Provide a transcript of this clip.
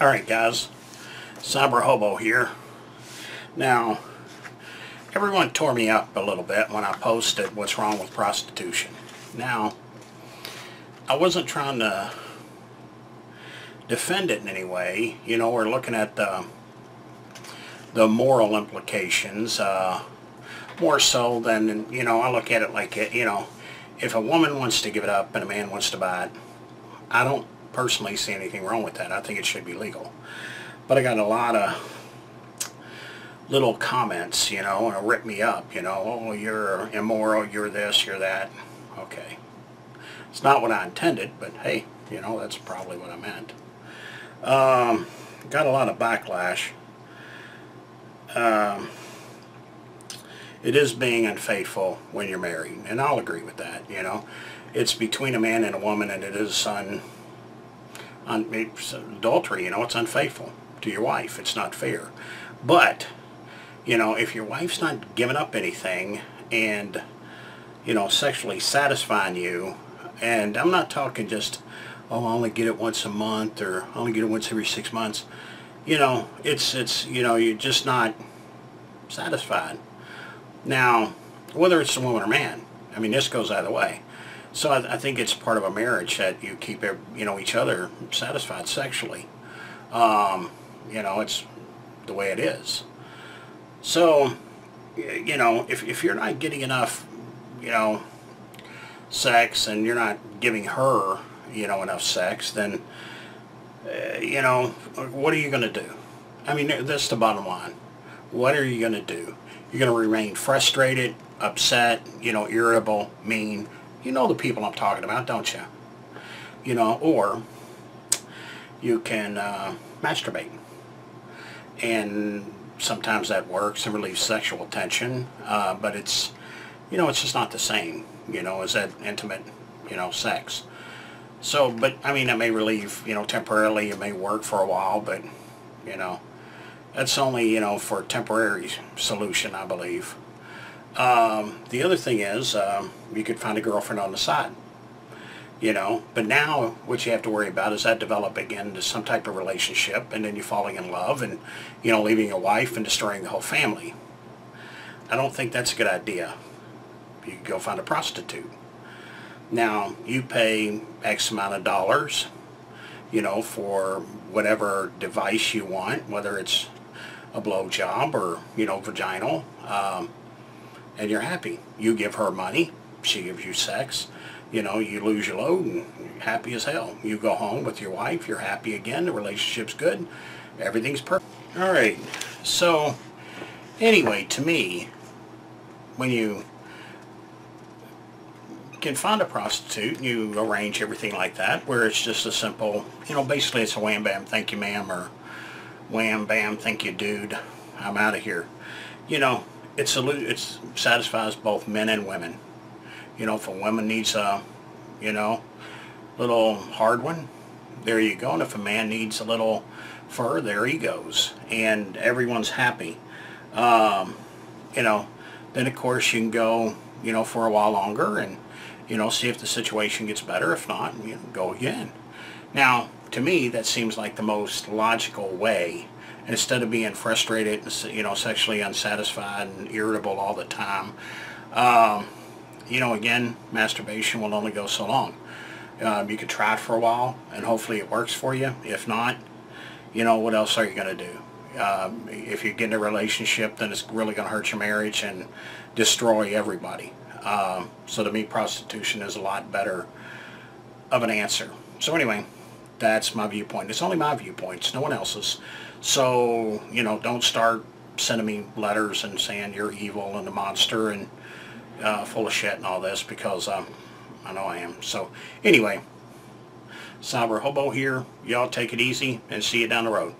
Alright guys, Cyber Hobo here. Now, everyone tore me up a little bit when I posted what's wrong with prostitution. Now, I wasn't trying to defend it in any way. You know, we're looking at the, the moral implications uh, more so than, you know, I look at it like, it, you know, if a woman wants to give it up and a man wants to buy it, I don't personally see anything wrong with that. I think it should be legal. But I got a lot of little comments, you know, and rip me up, you know, oh, you're immoral, you're this, you're that. Okay. It's not what I intended, but hey, you know, that's probably what I meant. Um, got a lot of backlash. Um, it is being unfaithful when you're married, and I'll agree with that, you know. It's between a man and a woman, and it is un, it's adultery, you know, it's unfaithful to your wife. It's not fair. But, you know, if your wife's not giving up anything and, you know, sexually satisfying you, and I'm not talking just, oh, I only get it once a month or I only get it once every six months. You know, it's, it's you know, you're just not satisfied. Now, whether it's a woman or man, I mean, this goes either way. So I, I, think it's part of a marriage that you keep you know each other satisfied sexually. Um, you know, it's the way it is. So, you know, if, if you're not getting enough, you know, sex and you're not giving her, you know, enough sex, then, uh, you know, what are you going to do? I mean, that's the bottom line. What are you going to do? You're going to remain frustrated, upset, you know, irritable, mean, you know the people I'm talking about, don't you? You know, or you can uh, masturbate. And sometimes that works and relieves sexual tension, uh, but it's, you know, it's just not the same, you know, as that intimate, you know, sex. So, but, I mean, it may relieve, you know, temporarily, it may work for a while, but, you know, that's only, you know, for a temporary solution, I believe. Um, the other thing is, um, you could find a girlfriend on the side. You know, but now what you have to worry about is that developing into some type of relationship and then you falling in love and, you know, leaving your wife and destroying the whole family. I don't think that's a good idea. You could go find a prostitute. Now, you pay X amount of dollars, you know, for whatever device you want, whether it's a blow job or, you know, vaginal. Um, and you're happy. You give her money, she gives you sex, you know, you lose your load and you're happy as hell. You go home with your wife, you're happy again, the relationship's good, everything's perfect. All right, so anyway, to me, when you can find a prostitute, you arrange everything like that, where it's just a simple, you know, basically it's a wham bam, thank you ma'am, or wham bam, thank you dude, I'm out of here. You know, it's it satisfies both men and women. You know, if a woman needs a, you know, little hard one, there you go. And if a man needs a little fur, there he goes. And everyone's happy. Um, you know, then of course you can go, you know, for a while longer and, you know, see if the situation gets better. If not, you know, go again. Now, to me, that seems like the most logical way instead of being frustrated and you know sexually unsatisfied and irritable all the time um, you know again masturbation will only go so long. Um, you could try it for a while and hopefully it works for you. If not you know what else are you going to do? Um, if you get in a relationship then it's really going to hurt your marriage and destroy everybody. Um, so to me prostitution is a lot better of an answer. So anyway that's my viewpoint. It's only my viewpoint. It's no one else's. So, you know, don't start sending me letters and saying you're evil and a monster and uh, full of shit and all this because um, I know I am. So, anyway, Cyber Hobo here. Y'all take it easy and see you down the road.